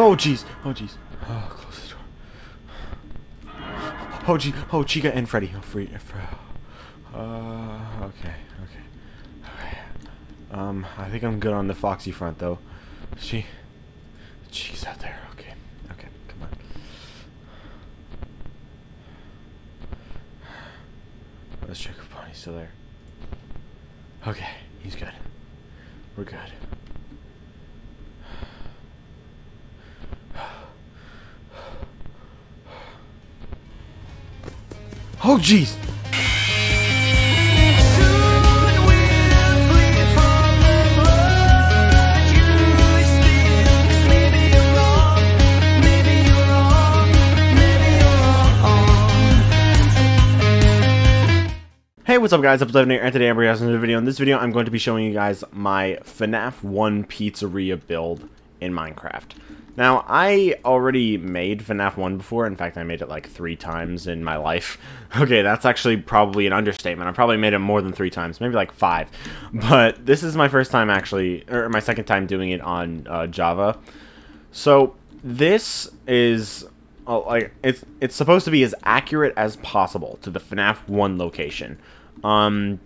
Oh, jeez. Oh, jeez. Oh, close the door. Oh, gee. Oh, Chica and Freddy. Oh, free. Uh, okay. Okay. Okay. Um, I think I'm good on the Foxy front, though. She... She's out there. Okay. Okay. Come on. Let's check if Bonnie's still there. Okay. He's good. We're good. Oh, jeez! Hey, what's up guys, Episode here, and today I'm another video. In this video, I'm going to be showing you guys my FNAF 1 pizzeria build in Minecraft. Now, I already made FNAF 1 before, in fact, I made it like three times in my life. Okay, that's actually probably an understatement. I probably made it more than three times, maybe like five. But this is my first time actually, or my second time doing it on uh, Java. So, this is uh, like it's it's supposed to be as accurate as possible to the FNAF 1 location. Um,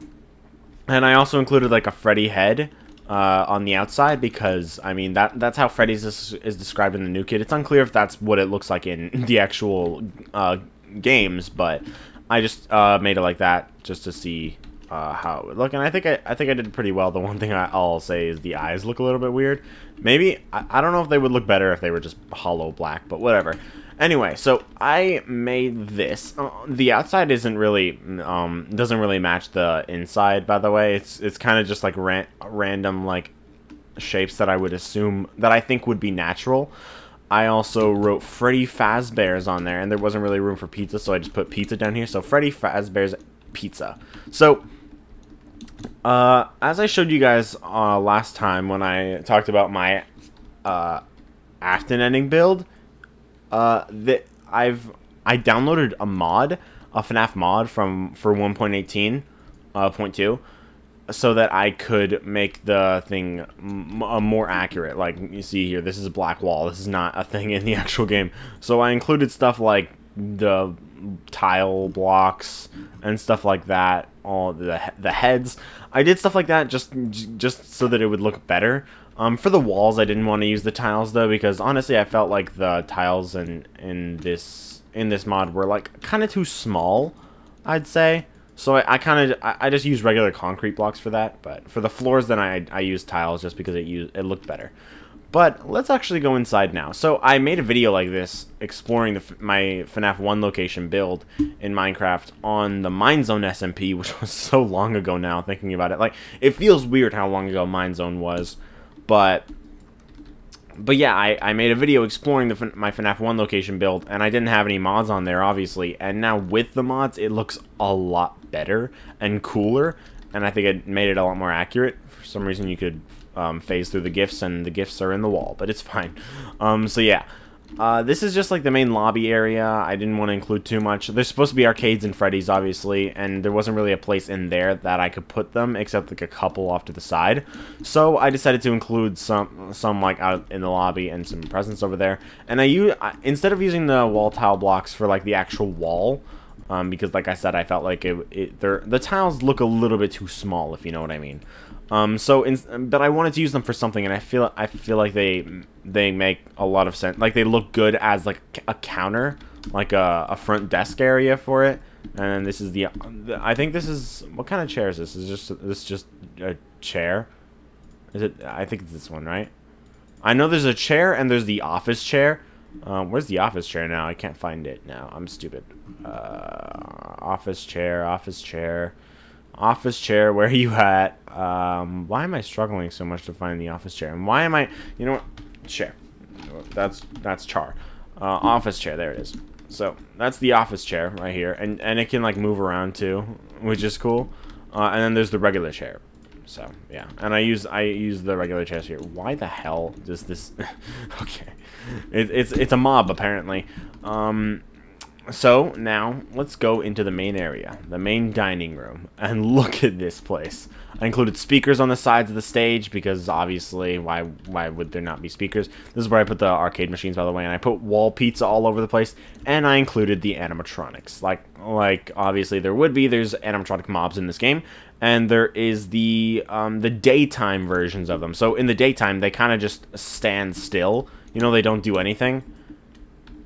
and I also included like a Freddy head uh, on the outside because I mean that that's how Freddy's is, is, described in the new kid. It's unclear if that's what it looks like in the actual uh, games, but I just uh, made it like that just to see uh, how it would look. And I think I, I think I did pretty well. The one thing I, will say is the eyes look a little bit weird. Maybe I, I don't know if they would look better if they were just hollow black, but whatever. Anyway, so I made this. Uh, the outside isn't really, um, doesn't really match the inside, by the way. It's it's kind of just like ran random, like, shapes that I would assume, that I think would be natural. I also wrote Freddy Fazbear's on there, and there wasn't really room for pizza, so I just put pizza down here. So Freddy Fazbear's Pizza. So, uh, as I showed you guys uh, last time when I talked about my uh, Afton ending build, uh, that I've I downloaded a mod, a FNAF mod from for 1.18, uh, point two, so that I could make the thing uh, more accurate. Like you see here, this is a black wall. This is not a thing in the actual game. So I included stuff like the tile blocks and stuff like that. All the the heads. I did stuff like that just just so that it would look better. Um, for the walls, I didn't want to use the tiles though because honestly, I felt like the tiles in in this in this mod were like kind of too small. I'd say. So I, I kind of I, I, just used regular concrete blocks for that, but for the floors, then I I used tiles just because it used it looked better. But let's actually go inside now. So I made a video like this exploring the, my FNAF 1 location build in Minecraft on the Minezone SMP, which was so long ago now, thinking about it. Like, it feels weird how long ago Minezone was. But but yeah, I, I made a video exploring the, my FNAF 1 location build, and I didn't have any mods on there, obviously. And now with the mods, it looks a lot better and cooler, and I think it made it a lot more accurate. For some reason, you could um, phase through the gifts, and the gifts are in the wall, but it's fine. Um, so yeah, uh, this is just like the main lobby area. I didn't want to include too much. There's supposed to be arcades and Freddy's, obviously, and there wasn't really a place in there that I could put them, except like a couple off to the side. So I decided to include some, some like out in the lobby and some presents over there. And I use instead of using the wall tile blocks for like the actual wall, um, because like I said, I felt like it, it the tiles look a little bit too small, if you know what I mean. Um, so, in, but I wanted to use them for something, and I feel I feel like they they make a lot of sense. Like they look good as like a counter, like a, a front desk area for it. And this is the, I think this is what kind of chair is this? Is just this just a chair? Is it? I think it's this one, right? I know there's a chair and there's the office chair. Um, where's the office chair now? I can't find it now. I'm stupid. Uh, office chair, office chair. Office chair, where are you at? Um, why am I struggling so much to find the office chair? And why am I, you know what? Chair. That's, that's char. Uh, office chair, there it is. So, that's the office chair right here. And, and it can, like, move around, too, which is cool. Uh, and then there's the regular chair. So, yeah. And I use, I use the regular chairs here. Why the hell does this... okay. It, it's, it's a mob, apparently. Um, so now let's go into the main area, the main dining room, and look at this place. I included speakers on the sides of the stage because obviously, why why would there not be speakers? This is where I put the arcade machines, by the way, and I put wall pizza all over the place, and I included the animatronics. Like like obviously there would be. There's animatronic mobs in this game, and there is the um, the daytime versions of them. So in the daytime, they kind of just stand still. You know, they don't do anything.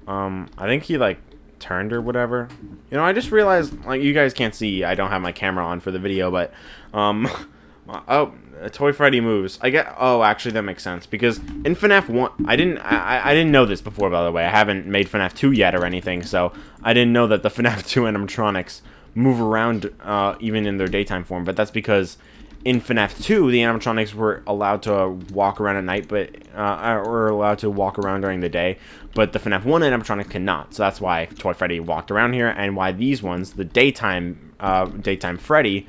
Um, I think he like turned or whatever. You know, I just realized, like, you guys can't see, I don't have my camera on for the video, but, um, oh, Toy Freddy moves. I get, oh, actually, that makes sense, because in FNAF 1, I didn't, I, I didn't know this before, by the way, I haven't made FNAF 2 yet or anything, so I didn't know that the FNAF 2 animatronics move around, uh, even in their daytime form, but that's because in FNAF 2, the animatronics were allowed to walk around at night, but uh, or allowed to walk around during the day, but the FNAF 1 animatronic cannot. So that's why Toy Freddy walked around here, and why these ones, the daytime uh, daytime Freddy,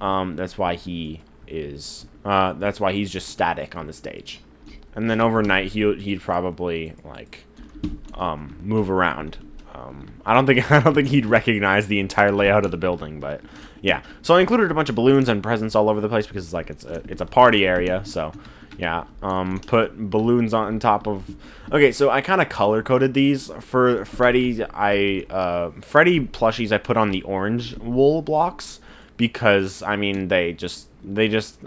um, that's why he is. Uh, that's why he's just static on the stage, and then overnight he he'd probably like um, move around. Um, I don't think I don't think he'd recognize the entire layout of the building, but yeah. So I included a bunch of balloons and presents all over the place because it's like it's a it's a party area. So yeah, um, put balloons on top of. Okay, so I kind of color coded these for Freddy. I uh, Freddy plushies I put on the orange wool blocks because I mean they just they just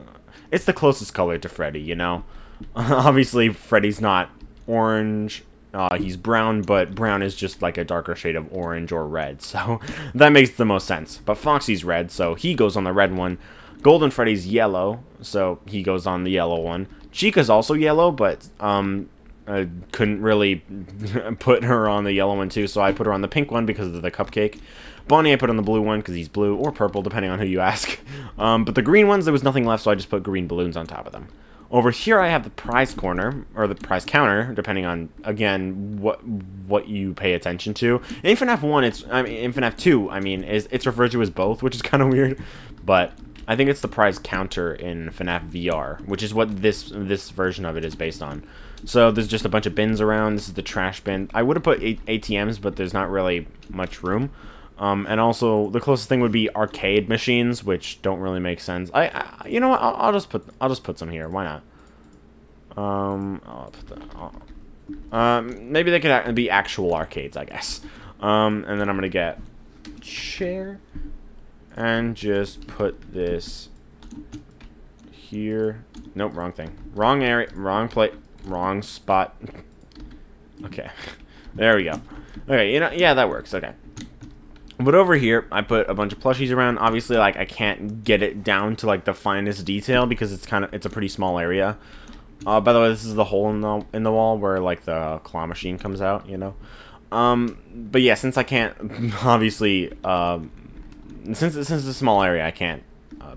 it's the closest color to Freddy. You know, obviously Freddy's not orange uh, he's brown, but brown is just like a darker shade of orange or red, so that makes the most sense. But Foxy's red, so he goes on the red one. Golden Freddy's yellow, so he goes on the yellow one. Chica's also yellow, but um, I couldn't really put her on the yellow one too, so I put her on the pink one because of the cupcake. Bonnie I put on the blue one because he's blue, or purple, depending on who you ask. Um, but the green ones, there was nothing left, so I just put green balloons on top of them. Over here I have the prize corner, or the prize counter, depending on, again, what what you pay attention to. In FNAF 1, it's, I mean, in FNAF 2, I mean, is it's referred to as both, which is kind of weird, but I think it's the prize counter in FNAF VR, which is what this this version of it is based on. So there's just a bunch of bins around, this is the trash bin. I would have put ATMs, but there's not really much room. Um, and also, the closest thing would be arcade machines, which don't really make sense. I, I you know what? I'll, I'll, just put I'll just put some here. Why not? Um, I'll put that. Um, maybe they could be actual arcades, I guess. Um, and then I'm gonna get chair and just put this here. Nope, wrong thing. Wrong area. Wrong plate. Wrong spot. okay, there we go. Okay, you know, yeah, that works. Okay. But over here, I put a bunch of plushies around. Obviously, like, I can't get it down to, like, the finest detail because it's kind of, it's a pretty small area. Uh, by the way, this is the hole in the, in the wall where, like, the claw machine comes out, you know? Um, but yeah, since I can't, obviously, um, since, since it's a small area, I can't uh,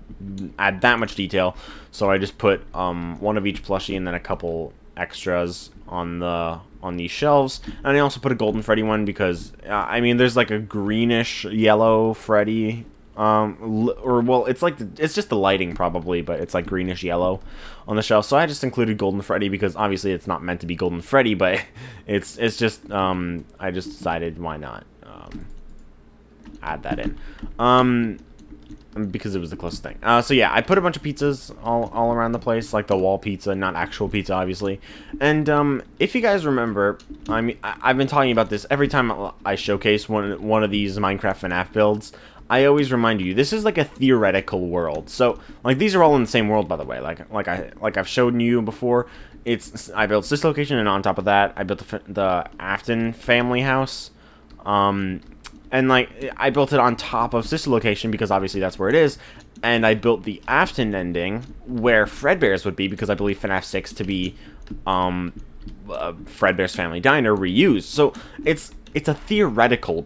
add that much detail. So I just put, um, one of each plushie and then a couple extras on the on these shelves. And I also put a Golden Freddy one because, uh, I mean, there's like a greenish yellow Freddy. Um, or, well, it's like, the, it's just the lighting probably, but it's like greenish yellow on the shelf. So I just included Golden Freddy because obviously it's not meant to be Golden Freddy, but it's, it's just, um, I just decided why not, um, add that in. Um, because it was the closest thing. Uh, so yeah, I put a bunch of pizzas all, all around the place, like the wall pizza, not actual pizza, obviously. And um, if you guys remember, I mean, I, have been talking about this every time I showcase one one of these Minecraft FNAF builds. I always remind you, this is like a theoretical world. So, like, these are all in the same world, by the way. Like, like I like I've shown you before. It's I built this location, and on top of that, I built the the Afton family house. Um, and like I built it on top of Sister Location because obviously that's where it is, and I built the Afton ending where Fredbear's would be because I believe FNAF 6 to be um, uh, Fredbear's Family Diner reused. So it's it's a theoretical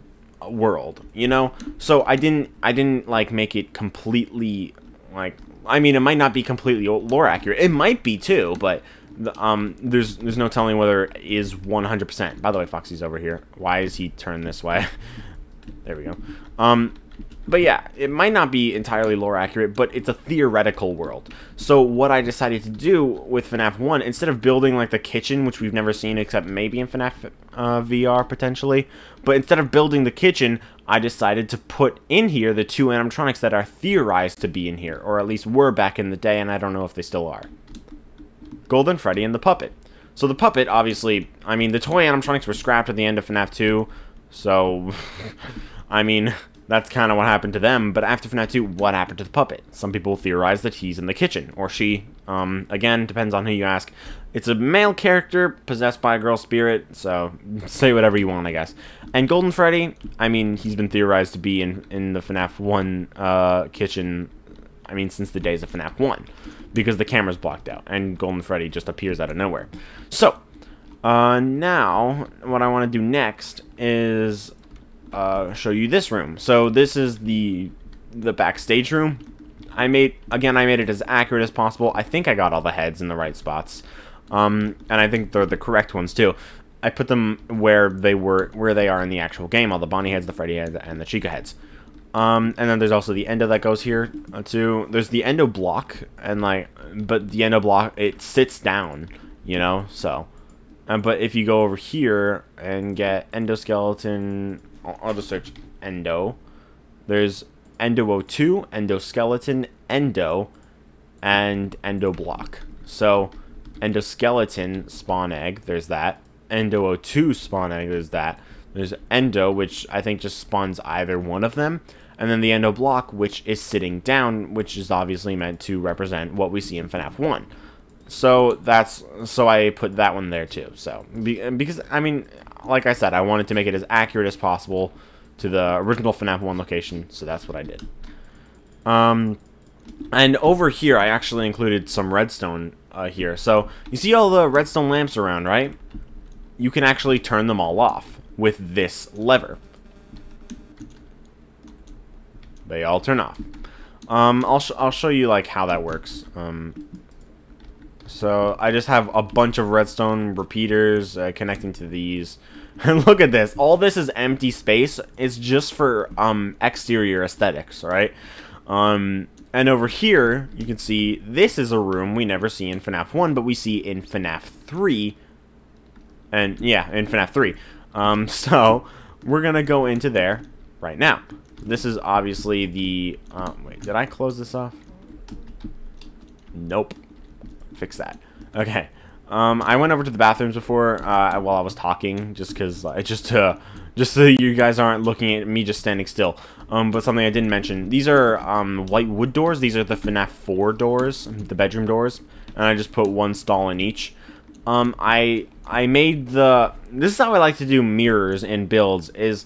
world, you know. So I didn't I didn't like make it completely like I mean it might not be completely lore accurate. It might be too, but um, there's there's no telling whether it is 100%. By the way, Foxy's over here. Why is he turned this way? There we go. Um, but yeah, it might not be entirely lore accurate, but it's a theoretical world. So what I decided to do with FNAF 1, instead of building like the kitchen, which we've never seen except maybe in FNAF uh, VR potentially, but instead of building the kitchen, I decided to put in here the two animatronics that are theorized to be in here, or at least were back in the day, and I don't know if they still are. Golden Freddy and the Puppet. So the Puppet, obviously, I mean, the toy animatronics were scrapped at the end of FNAF 2, so, I mean, that's kind of what happened to them. But after FNAF 2, what happened to the puppet? Some people theorize that he's in the kitchen, or she. Um, again, depends on who you ask. It's a male character possessed by a girl spirit, so say whatever you want, I guess. And Golden Freddy, I mean, he's been theorized to be in, in the FNAF 1 uh, kitchen, I mean, since the days of FNAF 1, because the camera's blocked out, and Golden Freddy just appears out of nowhere. So, uh, now, what I want to do next is uh, show you this room. So this is the the backstage room. I made again I made it as accurate as possible. I think I got all the heads in the right spots. Um, and I think they're the correct ones too. I put them where they were where they are in the actual game, all the Bonnie heads, the Freddy heads, and the Chica heads. Um, and then there's also the endo that goes here uh, too. There's the endo block, and like, but the endo block it sits down, you know. So, um, but if you go over here and get endoskeleton I'll just search endo. There's endo 02, endoskeleton, endo, and endo block. So endoskeleton spawn egg, there's that. Endo 02 spawn egg, there's that. There's endo, which I think just spawns either one of them. And then the endo block, which is sitting down, which is obviously meant to represent what we see in FNAF 1. So that's so I put that one there too. So because I mean like I said, I wanted to make it as accurate as possible to the original FNAF 1 location, so that's what I did. Um, and over here, I actually included some redstone uh, here. So, you see all the redstone lamps around, right? You can actually turn them all off with this lever. They all turn off. Um, I'll, sh I'll show you, like, how that works. Um, so I just have a bunch of redstone repeaters uh, connecting to these. And look at this. All this is empty space. It's just for um, exterior aesthetics, right? Um, and over here, you can see this is a room we never see in FNAF 1, but we see in FNAF 3. And yeah, in FNAF 3. Um, so we're going to go into there right now. This is obviously the... Uh, wait, did I close this off? Nope fix that. Okay. Um, I went over to the bathrooms before uh, while I was talking, just because, uh, just to, just so you guys aren't looking at me just standing still. Um, but something I didn't mention: these are um, white wood doors. These are the FNAF 4 doors, the bedroom doors, and I just put one stall in each. Um, I I made the. This is how I like to do mirrors in builds, is,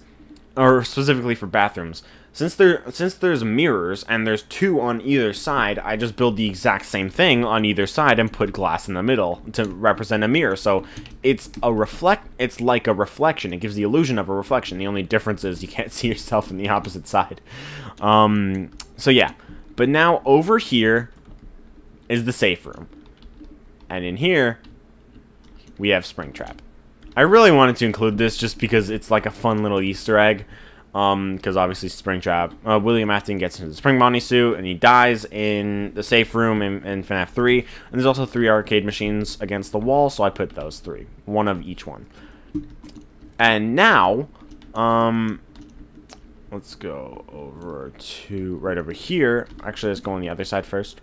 or specifically for bathrooms. Since there since there's mirrors and there's two on either side, I just build the exact same thing on either side and put glass in the middle to represent a mirror. So it's a reflect it's like a reflection. It gives the illusion of a reflection. The only difference is you can't see yourself in the opposite side. Um, so yeah. But now over here is the safe room. And in here we have Springtrap. I really wanted to include this just because it's like a fun little Easter egg. Um, because obviously Springtrap, uh, William Afton gets into the Spring Bonnie suit and he dies in the safe room in, in FNAF 3. And there's also three arcade machines against the wall, so I put those three, one of each one. And now, um, let's go over to right over here. Actually, let's go on the other side first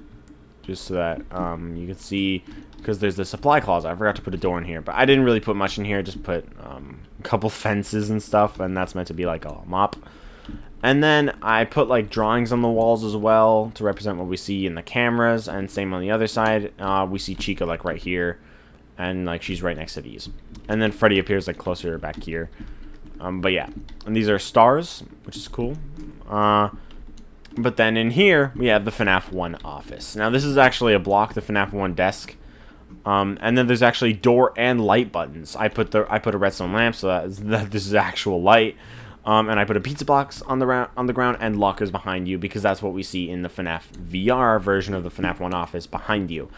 just so that um, you can see, because there's the supply closet. I forgot to put a door in here, but I didn't really put much in here. Just put um, a couple fences and stuff, and that's meant to be like a mop. And then I put like drawings on the walls as well to represent what we see in the cameras, and same on the other side. Uh, we see Chica like right here, and like she's right next to these. And then Freddy appears like closer back here. Um, but yeah, and these are stars, which is cool. Uh, but then in here, we have the FNAF 1 office. Now, this is actually a block, the FNAF 1 desk. Um, and then there's actually door and light buttons. I put the I put a redstone lamp so that, that this is actual light. Um, and I put a pizza box on the on the ground and lockers behind you because that's what we see in the FNAF VR version of the FNAF 1 office behind you.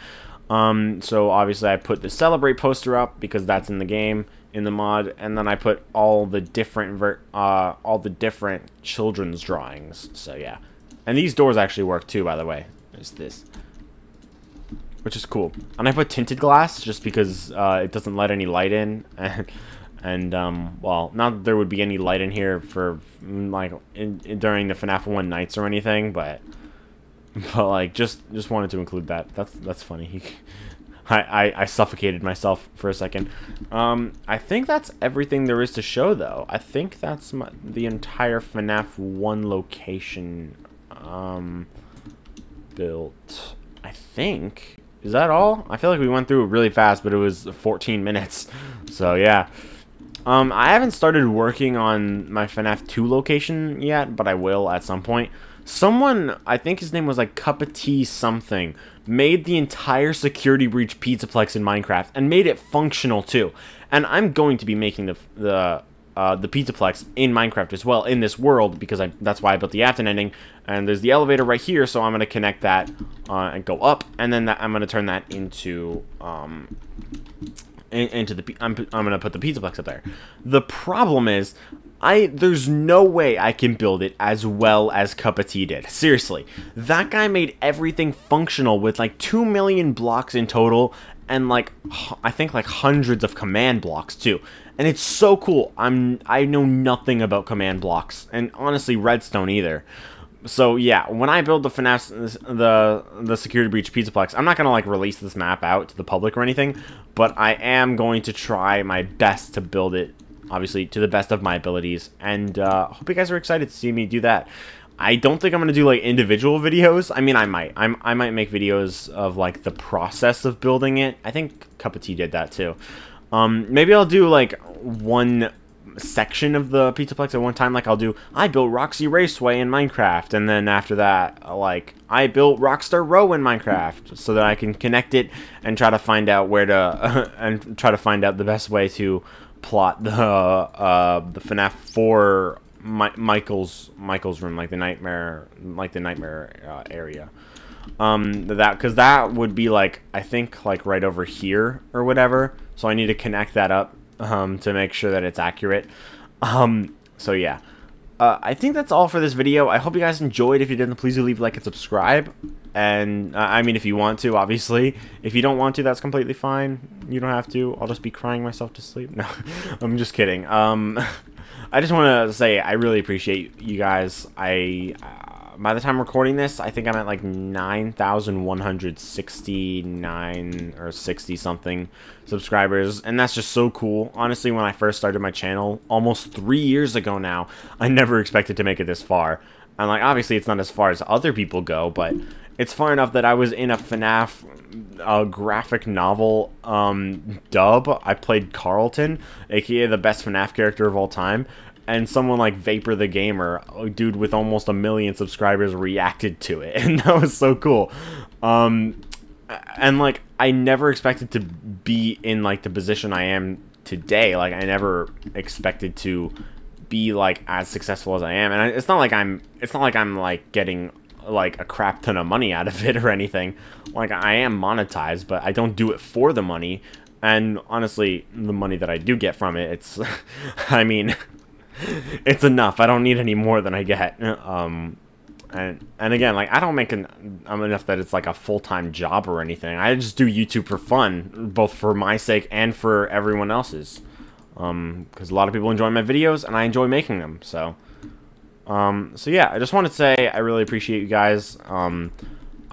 Um, so obviously I put the celebrate poster up because that's in the game in the mod, and then I put all the different ver uh, all the different children's drawings. So yeah, and these doors actually work too, by the way. There's this, which is cool. And I put tinted glass just because uh, it doesn't let any light in, and and um, well, not that there would be any light in here for mm, like in, in, during the FNAF one nights or anything, but but like just just wanted to include that. That's that's funny. I, I, I suffocated myself for a second. Um, I think that's everything there is to show, though. I think that's my, the entire FNAF 1 location um, built. I think. Is that all? I feel like we went through really fast, but it was 14 minutes. So, yeah. Um, I haven't started working on my FNAF 2 location yet, but I will at some point. Someone, I think his name was like Cup of Tea something, made the entire security breach pizzaplex in Minecraft and made it functional too. And I'm going to be making the the uh, the pizzaplex in Minecraft as well in this world because I that's why I built the Afton ending. And there's the elevator right here, so I'm gonna connect that uh, and go up, and then that, I'm gonna turn that into um, into the I'm, I'm gonna put the pizzaplex up there. The problem is I there's no way I can build it as well as Cup of Tea did. Seriously, that guy made everything functional with like two million blocks in total, and like I think like hundreds of command blocks too. And it's so cool. I'm I know nothing about command blocks, and honestly, Redstone either. So yeah, when I build the finesse the the security breach pizzaplex, I'm not gonna like release this map out to the public or anything, but I am going to try my best to build it obviously to the best of my abilities. And uh, hope you guys are excited to see me do that. I don't think I'm gonna do like individual videos. I mean, I might. I'm, I might make videos of like the process of building it. I think Cup of Tea did that too. Um, maybe I'll do like one section of the Pizzaplex at one time. Like I'll do, I built Roxy Raceway in Minecraft, and then after that, like I built Rockstar Row in Minecraft, so that I can connect it and try to find out where to and try to find out the best way to plot the uh, the FNAF 4 Mi Michael's Michael's room, like the nightmare, like the nightmare uh, area. Um, that because that would be like I think like right over here or whatever. So I need to connect that up um, to make sure that it's accurate. Um, so yeah. Uh, I think that's all for this video. I hope you guys enjoyed. If you didn't, please do leave a like and subscribe. And, uh, I mean, if you want to, obviously. If you don't want to, that's completely fine. You don't have to. I'll just be crying myself to sleep. No, I'm just kidding. Um, I just want to say I really appreciate you guys. I... Uh, by the time recording this, I think I'm at like 9,169 or 60 something subscribers, and that's just so cool. Honestly, when I first started my channel, almost three years ago now, I never expected to make it this far. And like, obviously, it's not as far as other people go, but it's far enough that I was in a FNAF graphic novel um, dub. I played Carlton, aka the best FNAF character of all time, and someone like Vapor the Gamer, a dude with almost a million subscribers, reacted to it, and that was so cool. Um, and like I never expected to be in like the position I am today. Like I never expected to be like as successful as I am, and I, it's not like I'm. It's not like I'm like getting like a crap ton of money out of it or anything. Like I am monetized, but I don't do it for the money. And honestly, the money that I do get from it, it's, I mean, it's enough. I don't need any more than I get. Um, and and again, like I don't make an, enough that it's like a full time job or anything. I just do YouTube for fun, both for my sake and for everyone else's. Um, because a lot of people enjoy my videos and I enjoy making them. So, um, so yeah, I just want to say I really appreciate you guys. Um,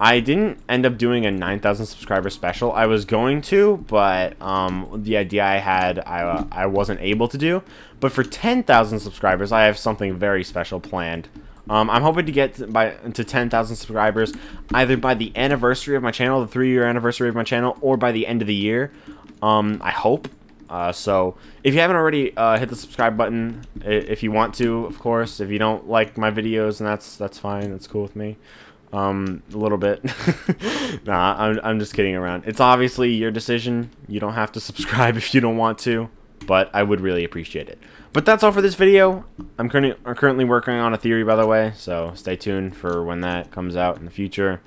I didn't end up doing a 9,000 subscriber special. I was going to, but um, the idea I had, I, uh, I wasn't able to do. But for 10,000 subscribers, I have something very special planned. Um, I'm hoping to get to, by to 10,000 subscribers either by the anniversary of my channel, the three-year anniversary of my channel, or by the end of the year. Um, I hope. Uh, so if you haven't already, uh, hit the subscribe button if you want to, of course. If you don't like my videos, and that's that's fine. That's cool with me um, a little bit. nah, I'm, I'm just kidding around. It's obviously your decision. You don't have to subscribe if you don't want to, but I would really appreciate it. But that's all for this video. I'm currently, I'm currently working on a theory, by the way, so stay tuned for when that comes out in the future.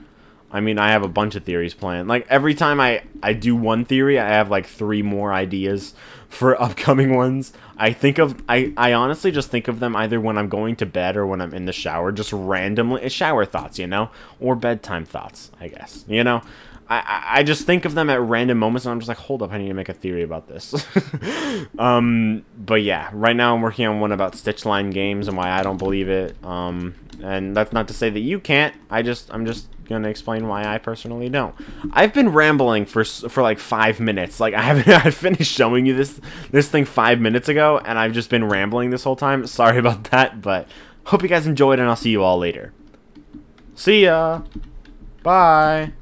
I mean, I have a bunch of theories planned. Like, every time I, I do one theory, I have, like, three more ideas for upcoming ones. I think of, I, I honestly just think of them either when I'm going to bed or when I'm in the shower, just randomly, shower thoughts, you know? Or bedtime thoughts, I guess, you know? I, I just think of them at random moments and I'm just like, hold up, I need to make a theory about this. um, but yeah, right now I'm working on one about Stitchline games and why I don't believe it. Um, and that's not to say that you can't. I just, I'm just gonna explain why I personally don't. I've been rambling for for like five minutes. Like I haven't I finished showing you this this thing five minutes ago, and I've just been rambling this whole time. Sorry about that, but hope you guys enjoyed, and I'll see you all later. See ya. Bye.